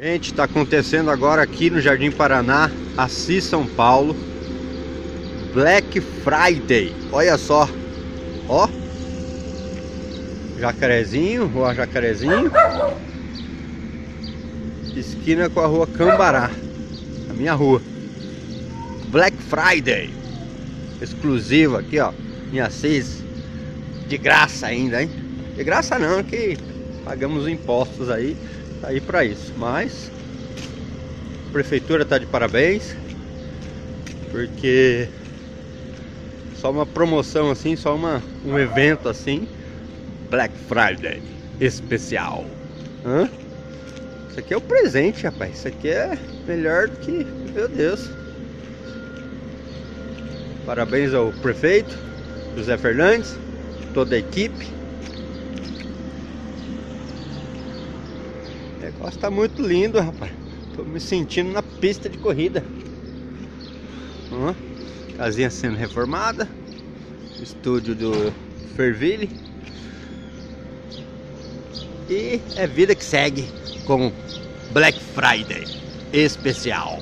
Gente, está acontecendo agora aqui no Jardim Paraná, Assis São Paulo, Black Friday. Olha só, ó, jacarezinho, rua Jacarezinho, esquina com a rua Cambará, a minha rua. Black Friday, exclusivo aqui, ó, em Assis, de graça ainda, hein? De graça não, que pagamos impostos aí tá aí para isso. Mas a prefeitura tá de parabéns, porque só uma promoção assim, só uma, um evento assim, Black Friday especial. Hã? Isso aqui é o presente, rapaz. Isso aqui é melhor do que, meu Deus. Parabéns ao prefeito José Fernandes, toda a equipe. O negócio tá muito lindo, rapaz. Tô me sentindo na pista de corrida. Ó, casinha sendo reformada. Estúdio do Ferville. E é vida que segue com Black Friday especial.